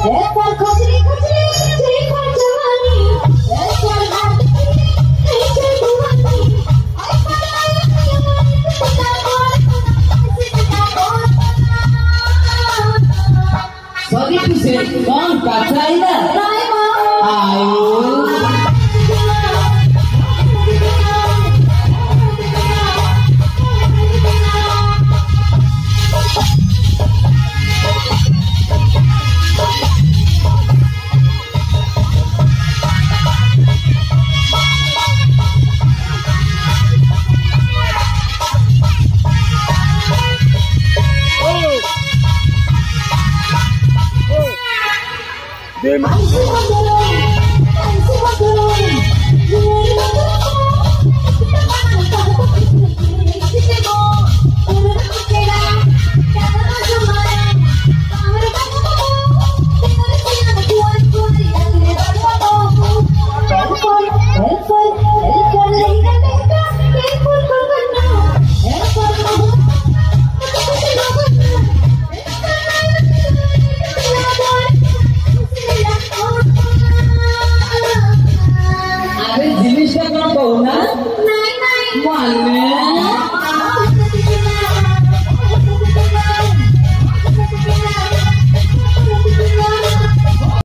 Sorry to say, kong 你满心欢喜 con cổ nữa. Này này. Ngoan nè.